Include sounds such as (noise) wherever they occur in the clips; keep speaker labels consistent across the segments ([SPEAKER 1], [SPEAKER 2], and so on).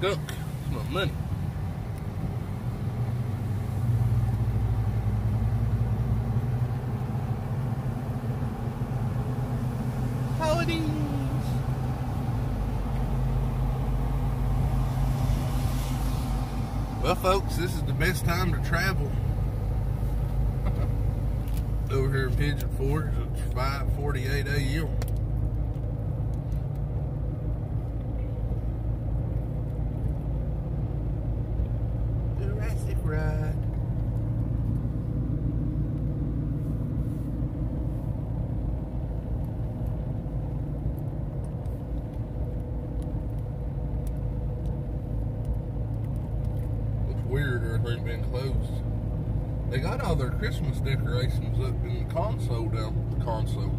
[SPEAKER 1] skunk. I smell money. Holidays. Well, folks, this is the best time to travel. (laughs) Over here in Pigeon Forge, it's 5:48 a.m. ride. Looks weird everything being closed. They got all their Christmas decorations up in the console down the console.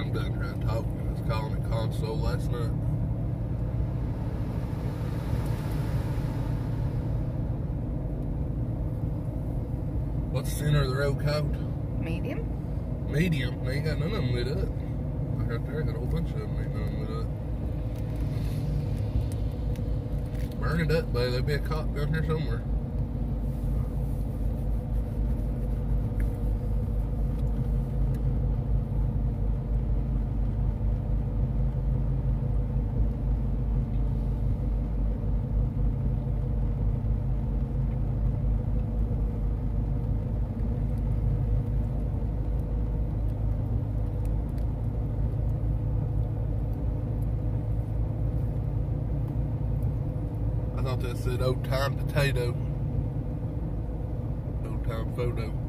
[SPEAKER 1] I'm done trying to talk. I calling it console last night. What's the center of the road called?
[SPEAKER 2] Medium?
[SPEAKER 1] Medium. They ain't got none of them lit up. Like right there, I got a whole bunch of them ain't none of them lit up. Burn it up, buddy. There'll be a cop down here somewhere. Thought that said old time potato. Old time photo.